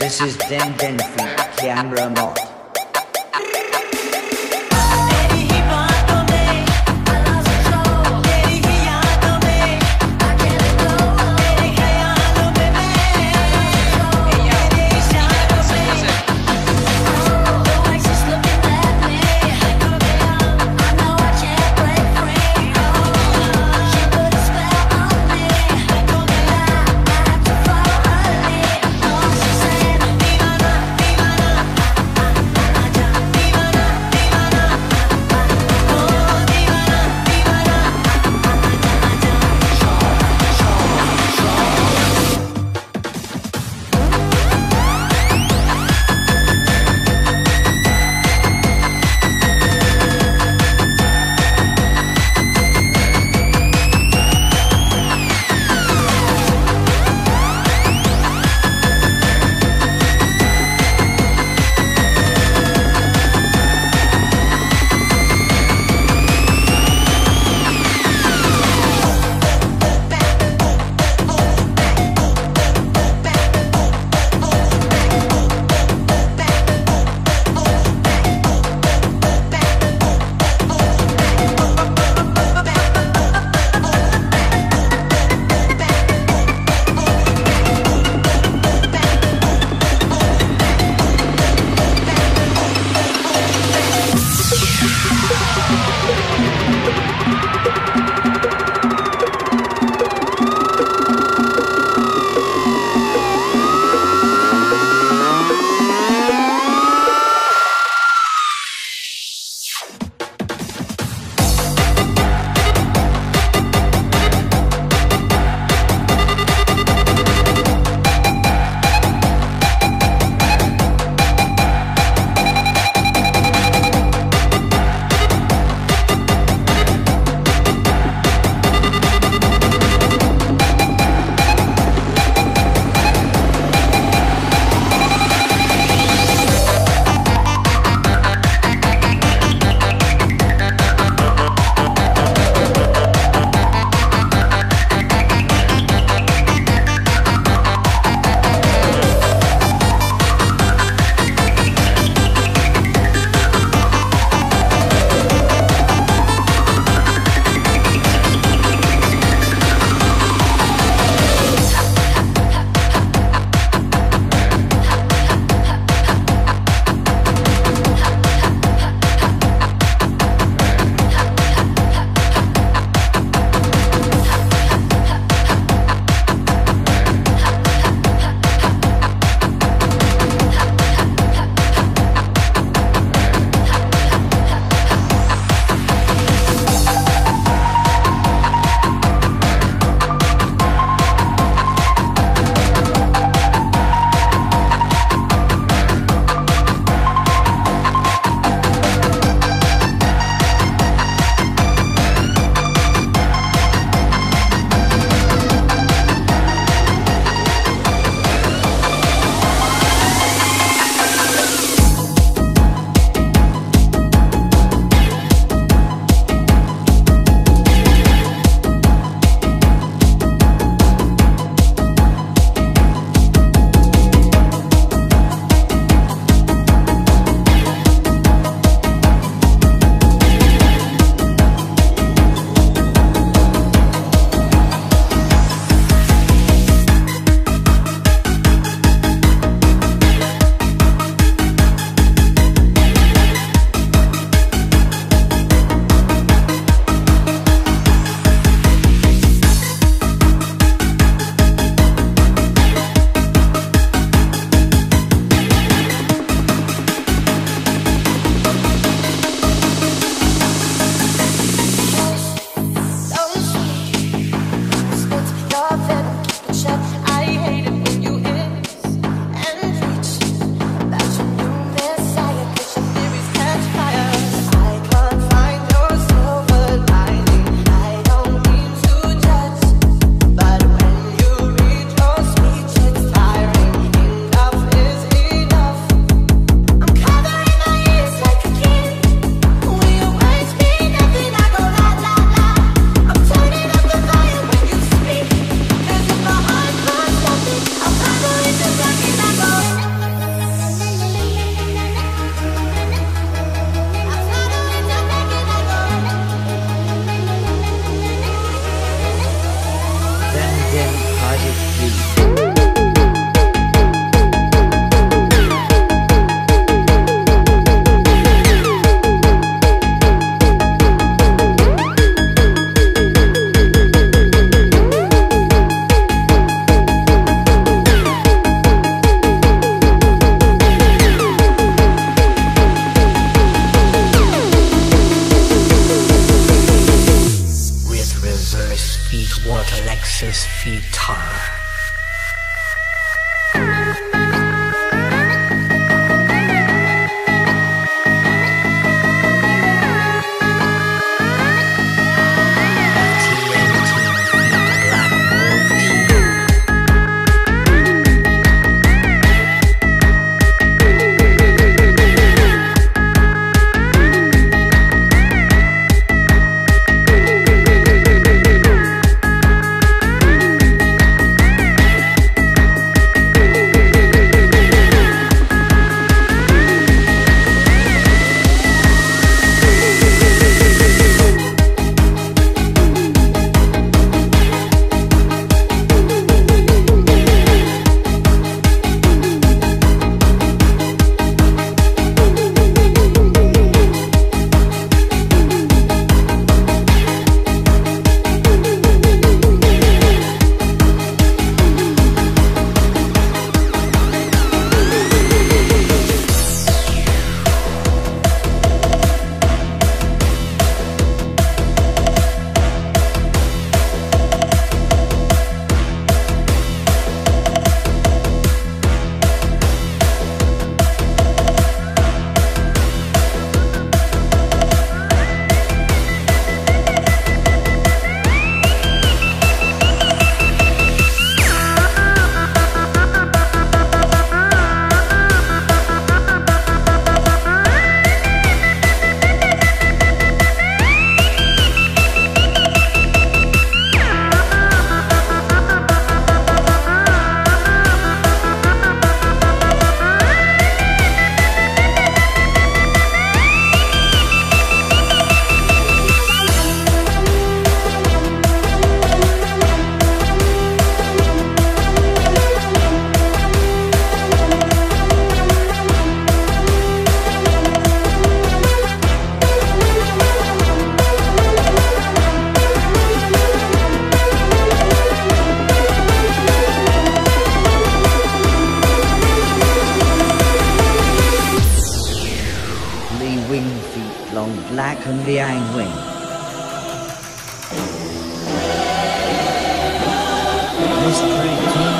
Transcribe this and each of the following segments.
This is Den Denfi, Camera Mod. Lee wing feet long black and the hind wing. Mystery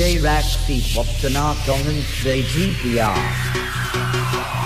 DJ Rack feet on een 2 TPR.